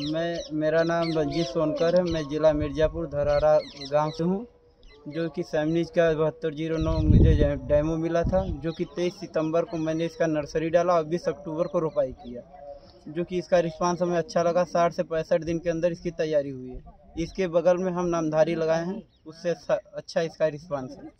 मैं, मेरा नाम रंजीत सोनकर है। मैं ज़िला मिर्ज़ापुर धरारा गाँव से हूँ, जो कि सैमनीज का बहत्तर ज़ीरो नौ मुझे डेमो मिला था, जो कि तेईस सितंबर को मैंने इसका नर्सरी डाला और बीस अक्टूबर को रोपाई किया, जो कि इसका रिस्पांस हमें अच्छा लगा। साठ से पैंसठ दिन के अंदर इसकी तैयारी हुई है। इसके बगल में हम नामधारी लगाए हैं, उससे अच्छा इसका रिस्पांस है।